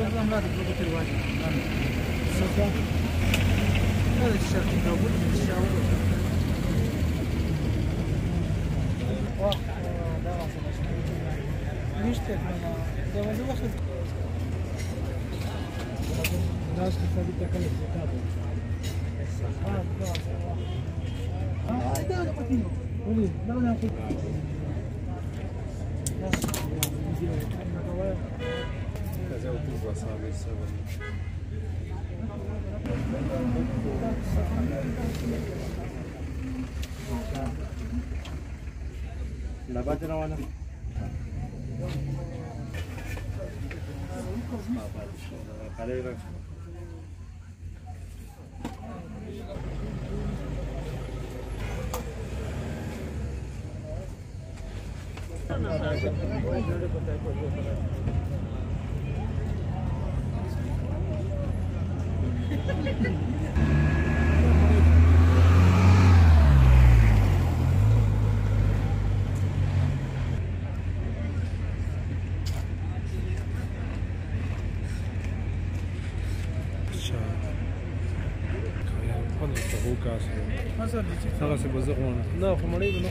Programlar robotu var. Evet, şartın robot, şahı robot. О, да, Вижте, да, да, да, да, да, да, да, да, Mas é o tubo assado e sabor. Lavada na hora. Cadeira. Não, não, não. هو کاش هغه څه بزغونه نه خو مړې نه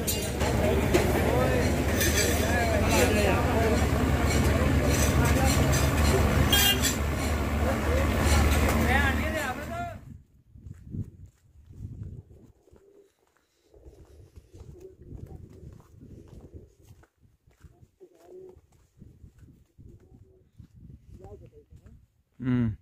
Mm.